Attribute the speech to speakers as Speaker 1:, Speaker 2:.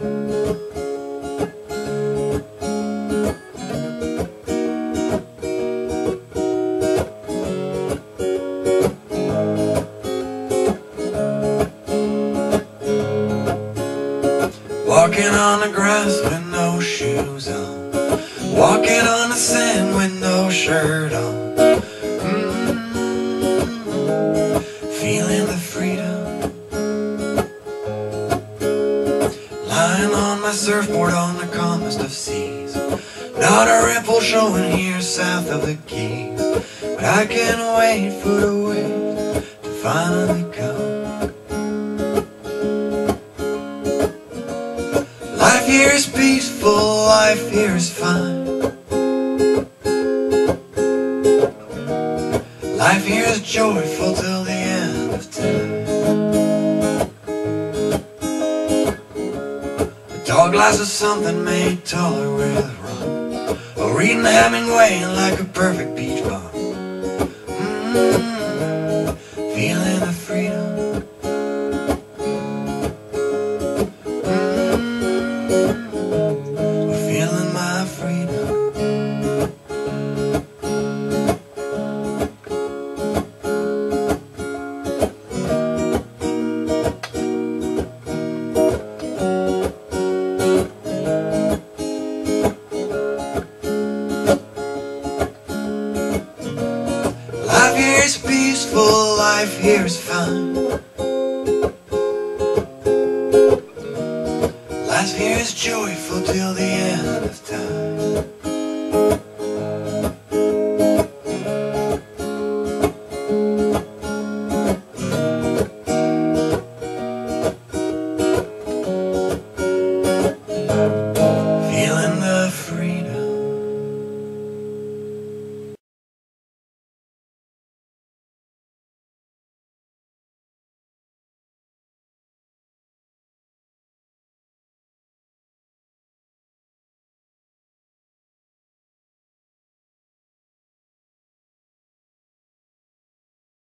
Speaker 1: Walking on the grass with no shoes on. Walking on the sand with no shirt on. On my surfboard on the calmest of seas. Not a ripple showing here south of the keys. But I can't wait for the waves to finally come. Life here is peaceful, life here is fine. Life here is joyful till the end of time. Tall glass of something made taller with rum. Or reading Hemingway like a perfect beach bum. Mm, This peaceful life here is fun. Life here is joyful till the end of time.